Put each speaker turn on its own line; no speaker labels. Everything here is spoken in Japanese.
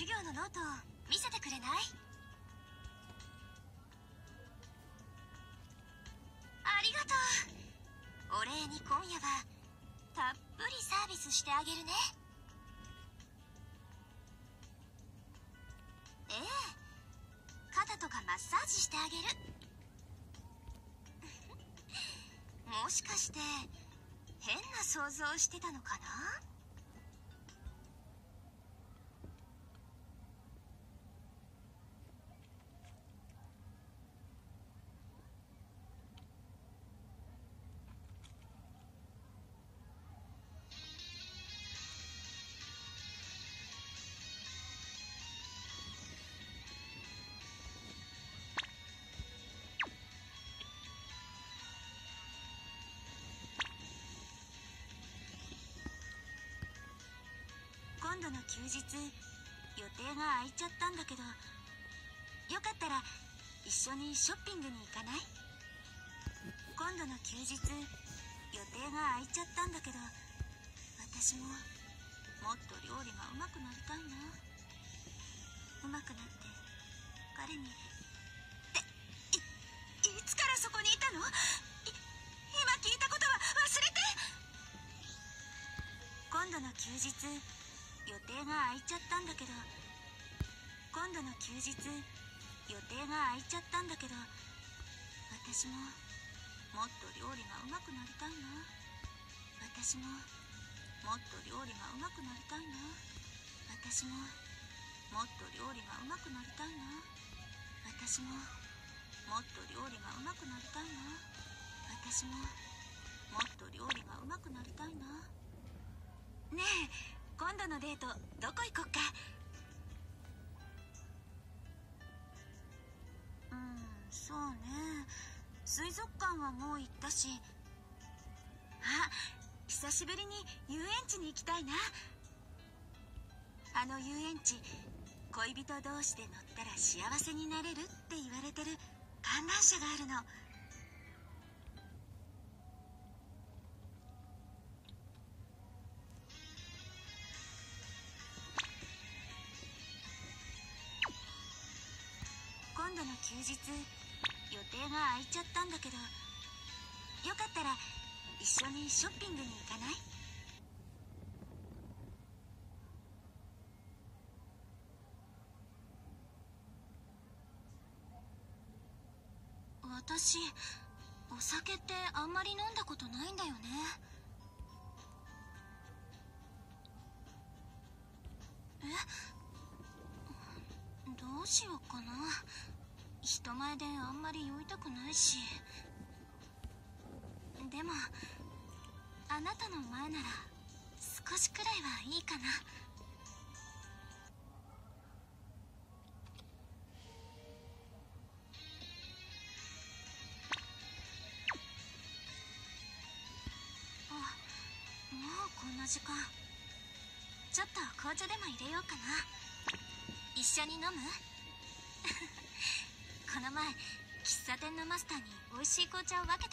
授業のノートを見せてくれない？ありがとう。お礼に今夜はたっぷりサービスしてあげるね。ええ。肩とかマッサージしてあげる。もしかして変な想像してたのかな？度の休日予定が空いちゃったんだけどよかったら一緒にショッピングに行かない？今度の休日予定が空いちゃったんだけど私ももっと料理がうまくなりたいな。うまくなって彼にっていいつからそこにいたのい今聞いたことは忘れて今度の休日予定が空いちゃったんだけど。今度の休日予定が空いちゃったんだけど。私ももっと料理がうまくなりたいな。私ももっと料理がうまくなりたいな。私ももっと料理がうまくなりたいな。私ももっと料理がうまくなりたいな。私ももっと料理がうまくなりたいな。のデートどこ行こっか？うんそうね。水族館はもう行ったし。あ久しぶりに遊園地に行きたいな。あの遊園地恋人同士で乗ったら幸せになれるって言われてる観覧車があるの。今度の休日予定が空いちゃったんだけどよかったら一緒にショッピングに行かない？私お酒ってあんまり飲んだことないんだよね。え？どうしようかな。人前であんまり酔いたくないし。でもあなたの前なら少しくらいはいいかな。あもうこんな時間。ちょっと紅茶でも入れようかな。一緒に飲む？この前喫茶店のマスターに美味しい紅茶を分けた